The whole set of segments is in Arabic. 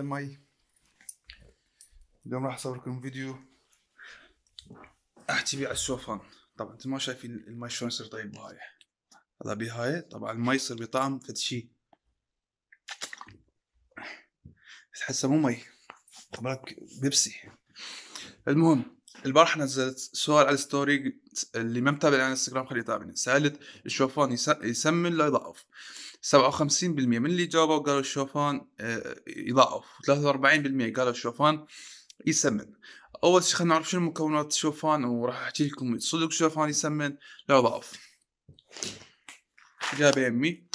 المي. اليوم راح اصور لكم فيديو. احكي بيه على الشوفان طبعا أنتم ما شايفين المي شلون يصير طيب بهاي هذا بهاي طبعا المي يصير بطعم فد شي. تحسه مو مي. بالك بيبسي. المهم البارحة نزلت سؤال على ال story اللي ما متابع على الانستغرام خليه يتابعني. سألت الشوفان يسمن لا يضعف. 57% من اللي جاوبوا قالوا الشوفان آه، يضعف. 43% قالوا الشوفان يسمن. أول شيء خلينا نعرف شنو مكونات الشوفان وراح أحكي لكم صدق الشوفان يسمن لا يضعف. جابه يمي.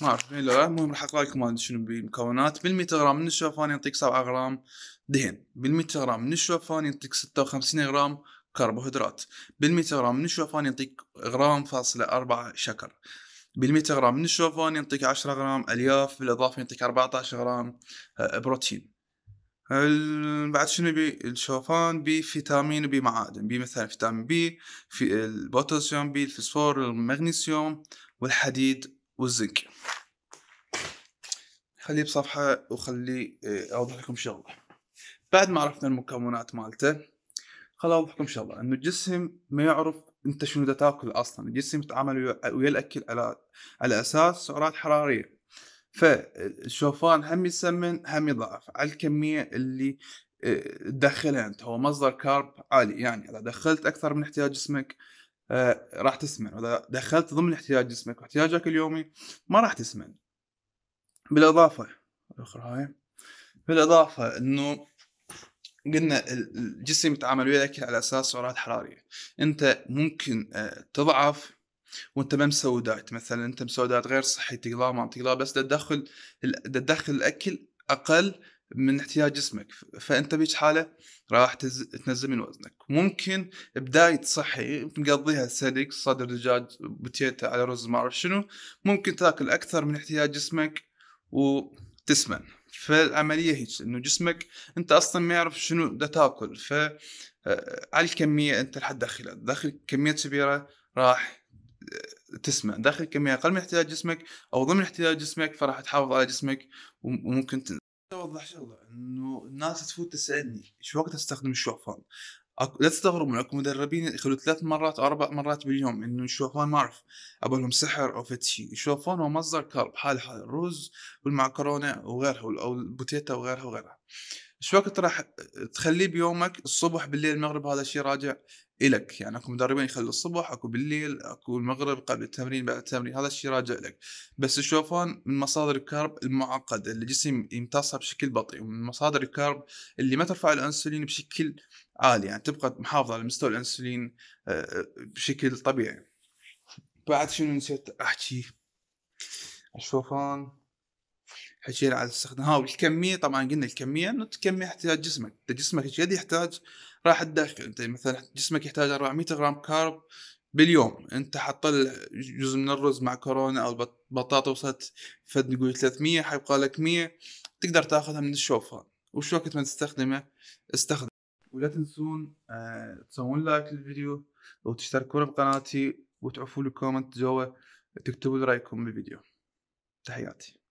ما أعرف لا المهم راح أقرأ لكم شنو بالمكونات. بال غرام من الشوفان يعطيك 7 غرام دهن. بال غرام من الشوفان يعطيك 56 غرام كربوهيدرات. بال غرام من الشوفان يعطيك غرام فاصلة أربعة سكر. بال غرام من الشوفان يعطيك 10 غرام ألياف بالإضافة يعطيك 14 غرام آه، بروتين. بعد شنو بي الشوفان بي فيتامين بي معادن. بي مثلا فيتامين بي في البوتاسيوم بي الفسفور المغنيسيوم والحديد. والزنك. خليه بصفحة وخليه آه، أوضح لكم شغلة. بعد ما عرفنا المكونات مالته خل أوضح لكم شغلة. إنه الجسم ما يعرف أنت شنو تاكل أصلا. الجسم يتعامل ويا الأكل على على أساس سعرات حرارية. فالشوفان هم يسمن هم يضعف. على الكمية اللي آه، تدخلها أنت. هو مصدر كارب عالي. يعني إذا دخلت أكثر من احتياج جسمك آه، راح تسمن وإذا دخلت ضمن احتياج جسمك واحتياجك اليومي ما راح تسمن بالإضافة الأخرى هاي. بالإضافة إنه قلنا الجسم يتعامل ويا الاكل على أساس سعرات حرارية. أنت ممكن آه، تضعف وأنت ما مسوي diet. مثلا أنت مسوي diet غير صحي تقلاه ما تقلاه بس تدخل تدخل الأكل أقل من احتياج جسمك. فأنت بهيج حالة راح تنزل من وزنك. ممكن ب diet صحي تقضيها سلق صدر دجاج بتيتا على رز ما أعرف شنو. ممكن تاكل أكثر من احتياج جسمك وتسمن. فالعملية هيك إنه جسمك أنت أصلا ما يعرف شنو دا تاكل. ف آه، على الكمية أنت رح تدخلها تدخل كمية كبيرة راح آه، تسمن. داخل كمية أقل من احتياج جسمك أو ضمن احتياج جسمك فراح تحافظ على جسمك وممكن اوضح شغله إنه الناس تفوت تسألني شو وقت أستخدم الشوفان؟ أك... لا تستغربوا أكو مدربين يخلوا ثلاث مرات أو أربع مرات باليوم إنه الشوفان ما أعرف. ابو لهم سحر أو فد شيء الشوفان هو مصدر carb حال حال الرز والمعكرونة وغيرها أو البوتيتا وغيرها وغيرها. شو وقت راح تخليه بيومك؟ الصبح بالليل المغرب هذا الشيء راجع إلك. يعني أكو مدربين يخلوا الصبح أكو بالليل أكو المغرب قبل التمرين بعد التمرين هذا الشيء راجع لك بس الشوفان من مصادر ال carb المعقده اللي الجسم يمتصها بشكل بطيء ومن مصادر ال carb اللي ما ترفع الأنسولين بشكل عالي. يعني تبقى محافظ على مستوى الأنسولين آه، بشكل طبيعي. بعد شنو نسيت أحكي؟ الشوفان حكينا على الاستخدام ها والكمية طبعا قلنا الكمية إنه تكمي احتياج جسمك. انت جسمك إيش يحتاج راح تدخل. أنت مثلا جسمك يحتاج 400 غرام كارب باليوم. أنت حط جزء من الرز مع كورونا أو بطاطا وصلت فد نقول 300 حيبقى لك 100 تقدر تاخذها من الشوفان وش وقت ما تستخدمه؟ استخدم. ولا تنسون آه تسوون like للفيديو وتشتركون بقناتي وتخلوا لي comment جوا تكتبوا رأيكم بالفيديو. تحياتي.